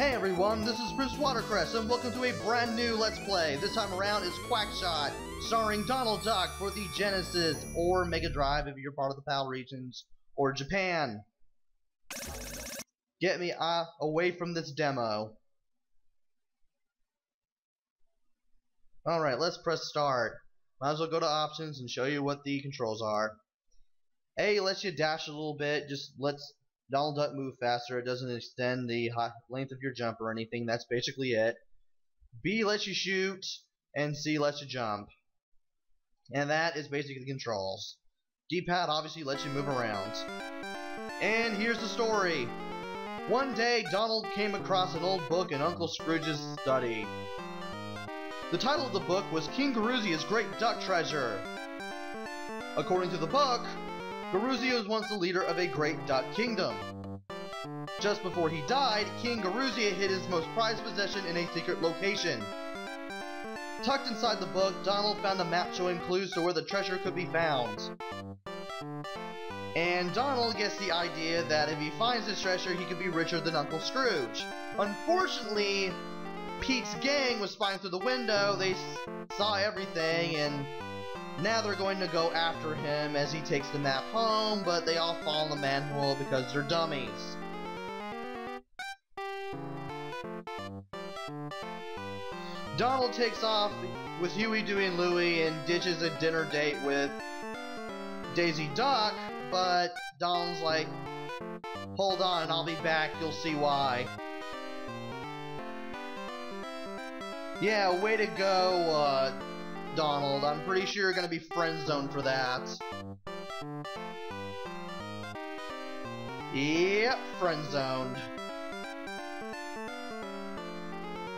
Hey everyone, this is Prince Watercress, and welcome to a brand new Let's Play. This time around is Quackshot, starring Donald Duck for the Genesis or Mega Drive if you're part of the PAL regions, or Japan. Get me uh, away from this demo. Alright, let's press start. Might as well go to options and show you what the controls are. A lets you dash a little bit, just lets Donald Duck move faster. It doesn't extend the length of your jump or anything. That's basically it. B lets you shoot, and C lets you jump. And that is basically the controls. D-pad obviously lets you move around. And here's the story. One day, Donald came across an old book in Uncle Scrooge's study. The title of the book was King Garuzia's Great Duck Treasure. According to the book, Garuzia was once the leader of a great duck kingdom. Just before he died, King Garuzia hid his most prized possession in a secret location. Tucked inside the book, Donald found a map showing clues to where the treasure could be found. And Donald gets the idea that if he finds this treasure, he could be richer than Uncle Scrooge. Unfortunately, Pete's gang was spying through the window, they saw everything, and now they're going to go after him as he takes the map home, but they all fall in the manhole because they're dummies. Donald takes off with Huey, Dewey, and Louie and ditches a dinner date with Daisy Duck, but Donald's like, hold on, I'll be back, you'll see why. Yeah, way to go, uh, Donald. I'm pretty sure you're gonna be friend zoned for that. Yep, friend zoned.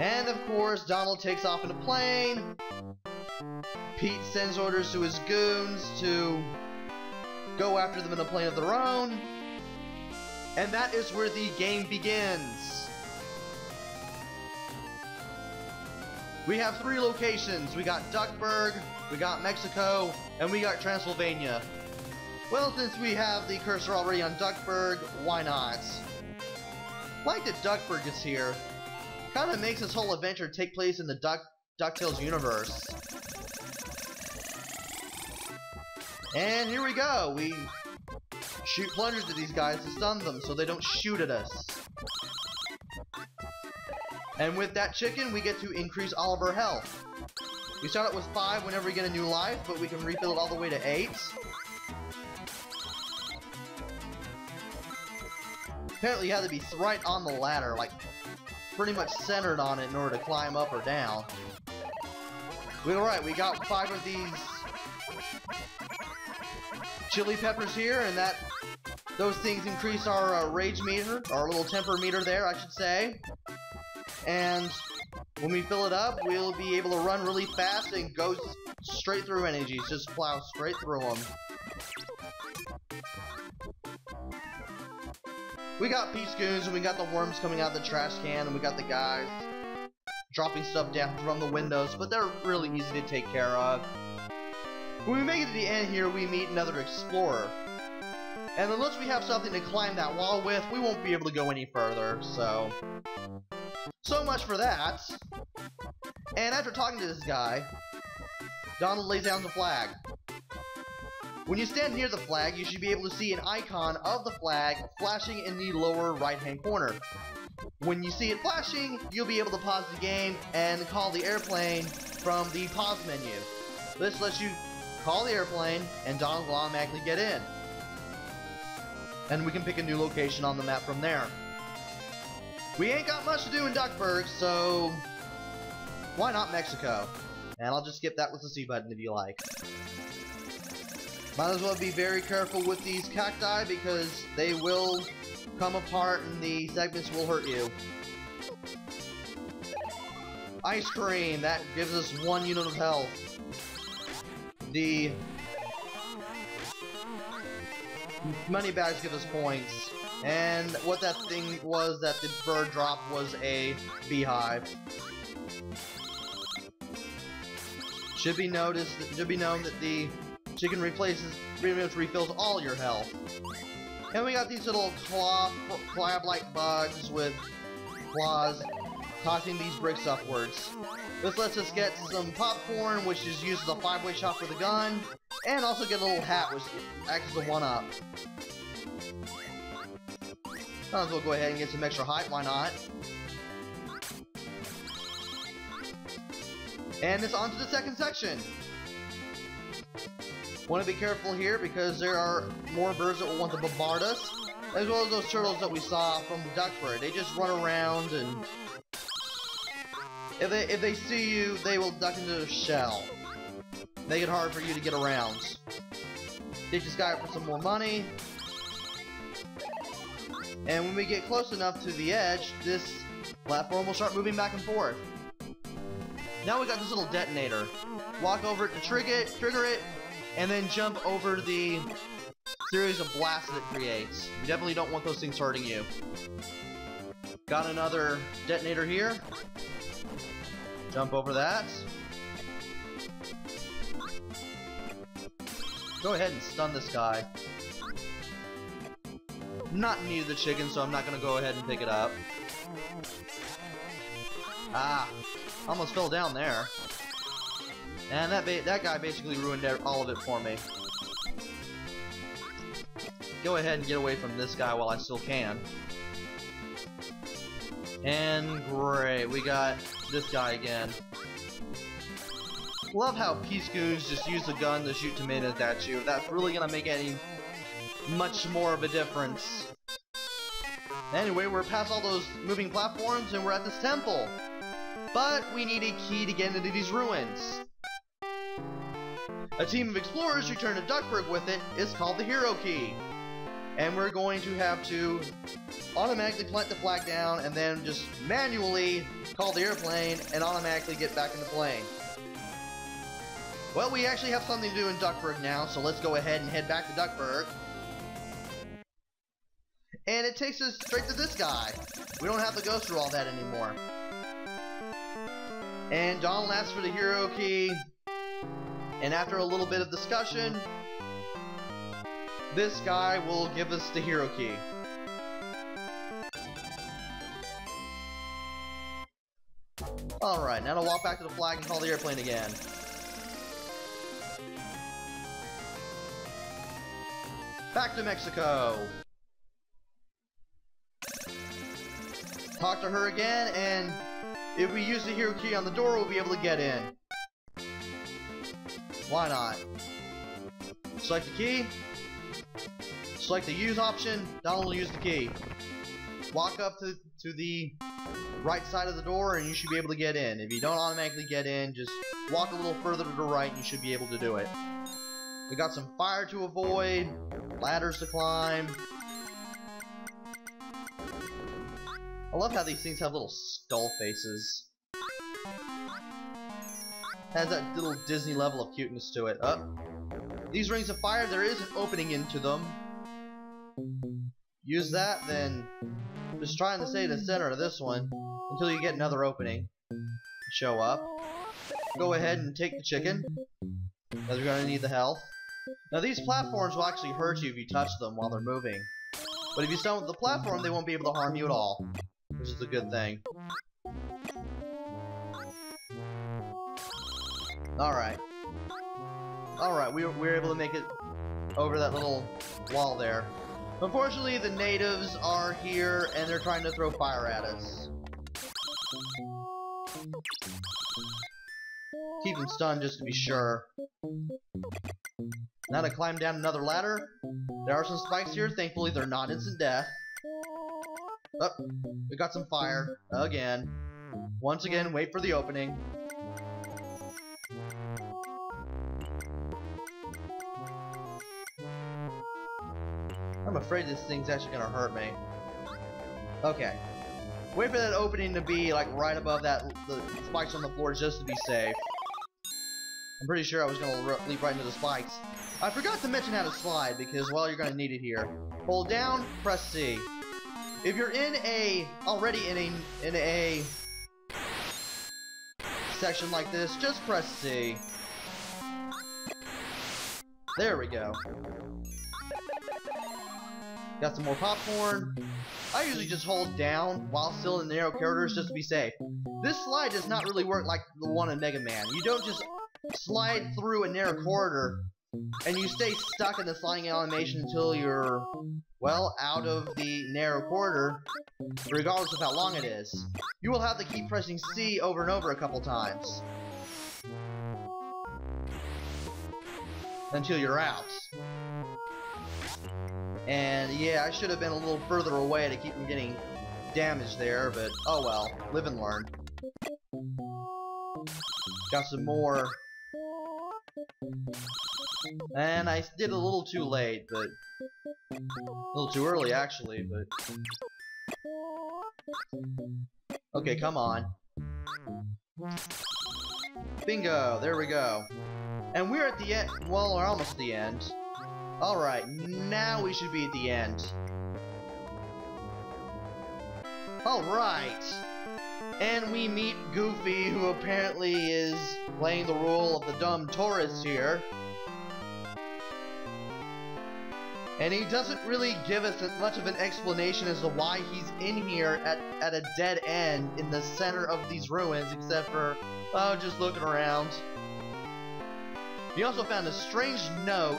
And of course, Donald takes off in a plane. Pete sends orders to his goons to go after them in a plane of their own. And that is where the game begins. We have three locations. We got Duckburg, we got Mexico, and we got Transylvania. Well, since we have the cursor already on Duckburg, why not? like that Duckburg is here. Kinda makes this whole adventure take place in the Duck DuckTales universe. And here we go. We shoot plungers at these guys to stun them so they don't shoot at us. And with that chicken, we get to increase all of our health. We start out with 5 whenever we get a new life, but we can refill it all the way to 8. Apparently you have to be right on the ladder, like pretty much centered on it in order to climb up or down. We alright, we got 5 of these chili peppers here, and that those things increase our uh, rage meter, our little temper meter there, I should say and when we fill it up, we'll be able to run really fast and go straight through enemies. Just plow straight through them. We got Pete's Goons, and we got the worms coming out of the trash can, and we got the guys dropping stuff down from the windows, but they're really easy to take care of. When we make it to the end here, we meet another explorer. And unless we have something to climb that wall with, we won't be able to go any further, so... So much for that. And after talking to this guy, Donald lays down the flag. When you stand near the flag, you should be able to see an icon of the flag flashing in the lower right-hand corner. When you see it flashing, you'll be able to pause the game and call the airplane from the pause menu. This lets you call the airplane, and Donald will automatically get in. And we can pick a new location on the map from there. We ain't got much to do in Duckburg, so why not Mexico? And I'll just skip that with the C button if you like. Might as well be very careful with these cacti because they will come apart and the segments will hurt you. Ice cream, that gives us one unit of health. The money bags give us points. And what that thing was that the bird dropped was a beehive. Should be noticed, should be known that the chicken replaces, pretty much refills all your health. And we got these little claw, crab-like bugs with claws tossing these bricks upwards. This lets us get some popcorn, which is used as a five-way shot for the gun, and also get a little hat, which acts as a one-up. Might as well go ahead and get some extra height, why not? And it's on to the second section. Want to be careful here because there are more birds that will want to bombard us, as well as those turtles that we saw from Duckburg. They just run around and if they if they see you, they will duck into their shell. Make it hard for you to get around. Ditch this guy for some more money. And when we get close enough to the edge, this platform will start moving back and forth. Now we got this little detonator. Walk over it to trigger it, trigger it, and then jump over the series of blasts that it creates. You definitely don't want those things hurting you. Got another detonator here. Jump over that. Go ahead and stun this guy. Not near the chicken, so I'm not gonna go ahead and pick it up. Ah, almost fell down there. And that that guy basically ruined all of it for me. Go ahead and get away from this guy while I still can. And great, we got this guy again. Love how Pete's just use a gun to shoot tomatoes at you. That's really gonna make any much more of a difference. Anyway, we're past all those moving platforms and we're at this temple. But we need a key to get into these ruins. A team of explorers return to Duckburg with it is called the Hero Key. And we're going to have to automatically plant the flag down and then just manually call the airplane and automatically get back in the plane. Well, we actually have something to do in Duckburg now, so let's go ahead and head back to Duckburg. And it takes us straight to this guy. We don't have to go through all that anymore. And Donald asks for the hero key. And after a little bit of discussion, this guy will give us the hero key. Alright, now to walk back to the flag and call the airplane again. Back to Mexico! Talk to her again, and if we use the hero key on the door, we'll be able to get in. Why not? Select the key. Select the use option. Donald will use the key. Walk up to, to the right side of the door and you should be able to get in. If you don't automatically get in, just walk a little further to the right and you should be able to do it. We got some fire to avoid, ladders to climb, I love how these things have little skull faces. Has that little Disney level of cuteness to it. Up. Oh. These rings of fire, there is an opening into them. Use that, then just trying to stay in the center of this one until you get another opening. Show up. Go ahead and take the chicken, as we're going to need the health. Now these platforms will actually hurt you if you touch them while they're moving. But if you stun the platform, they won't be able to harm you at all which is a good thing. Alright. Alright, we, we were able to make it over that little wall there. Unfortunately, the natives are here, and they're trying to throw fire at us. Keep them stunned just to be sure. Now to climb down another ladder. There are some spikes here, thankfully they're not instant death. Oh, we got some fire. Again. Once again, wait for the opening. I'm afraid this thing's actually gonna hurt me. Okay. Wait for that opening to be like right above that the spikes on the floor just to be safe. I'm pretty sure I was gonna leap right into the spikes. I forgot to mention how to slide because well you're gonna need it here. Hold down, press C. If you're in a already in a in a section like this, just press C. There we go. Got some more popcorn. I usually just hold down while still in the narrow corridors just to be safe. This slide does not really work like the one in Mega Man. You don't just slide through a narrow corridor and you stay stuck in the sliding animation until you're, well, out of the narrow corridor, regardless of how long it is. You will have to keep pressing C over and over a couple times. Until you're out. And yeah, I should have been a little further away to keep from getting damaged there, but oh well, live and learn. Got some more. And I did a little too late, but... A little too early, actually, but... Okay, come on. Bingo! There we go. And we're at the end. Well, we're almost the end. Alright, now we should be at the end. Alright! And we meet Goofy, who apparently is playing the role of the dumb tourist here. And he doesn't really give us much of an explanation as to why he's in here at, at a dead end in the center of these ruins, except for, oh, just looking around. He also found a strange note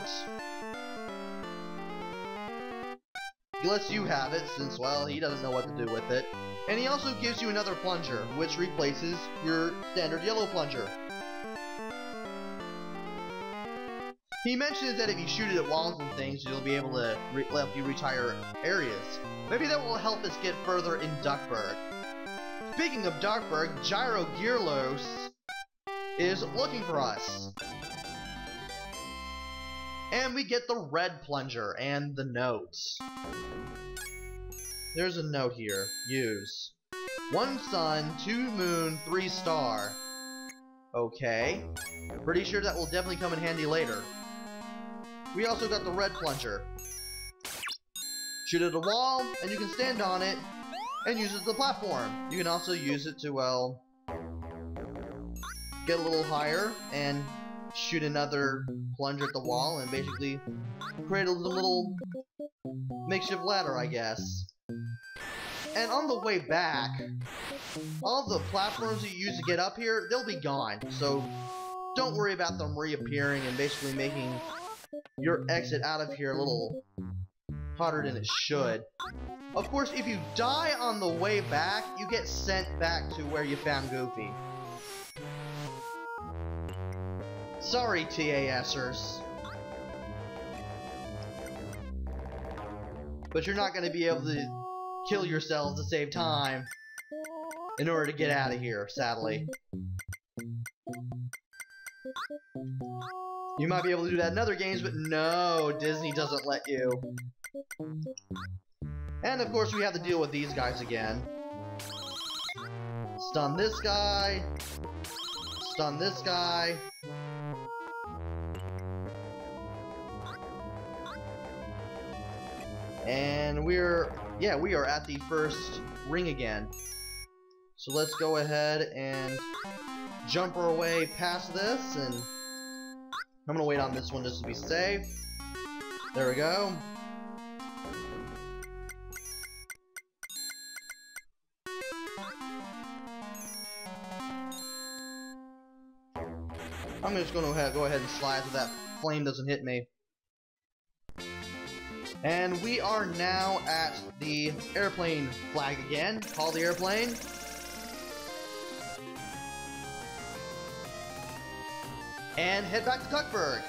He lets you have it, since, well, he doesn't know what to do with it. And he also gives you another plunger, which replaces your standard yellow plunger. He mentions that if you shoot it at walls and things, you'll be able to help you retire areas. Maybe that will help us get further in Duckburg. Speaking of Duckburg, Gyro Gearloose is looking for us. And we get the red plunger and the notes. There's a note here. Use. One sun, two moon, three star. Okay. Pretty sure that will definitely come in handy later. We also got the red plunger. Shoot at a wall, and you can stand on it, and use it as a platform. You can also use it to, well, get a little higher, and shoot another plunger at the wall and basically create a little makeshift ladder, I guess. And on the way back, all the platforms you use to get up here, they'll be gone. So don't worry about them reappearing and basically making your exit out of here a little hotter than it should. Of course, if you die on the way back, you get sent back to where you found Goofy. Sorry, TASers. But you're not going to be able to kill yourselves to save time in order to get out of here, sadly. You might be able to do that in other games, but no, Disney doesn't let you. And of course we have to deal with these guys again. Stun this guy. Stun this guy. And we're, yeah, we are at the first ring again. So let's go ahead and jump our way past this, and I'm gonna wait on this one just to be safe. There we go. I'm just gonna go ahead and slide so that flame doesn't hit me. And we are now at the airplane flag again. Call the airplane. And head back to Duckburg.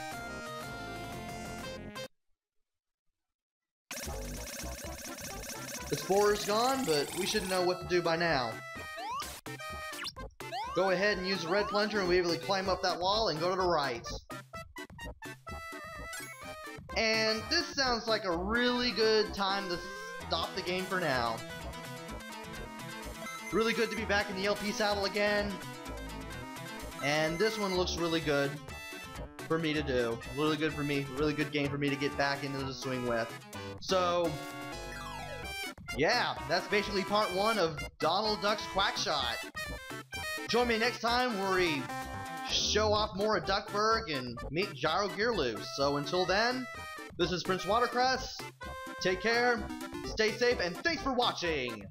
The spore is gone, but we should know what to do by now. Go ahead and use the red plunger and we'll be able to climb up that wall and go to the right. And this sounds like a really good time to stop the game for now. Really good to be back in the LP saddle again. And this one looks really good for me to do. Really good for me. Really good game for me to get back into the swing with. So, yeah, that's basically part one of Donald Duck's Quackshot. Join me next time where we show off more of Duckburg and meet Gyro Gearloose. So until then, this is Prince Watercress. Take care, stay safe, and thanks for watching!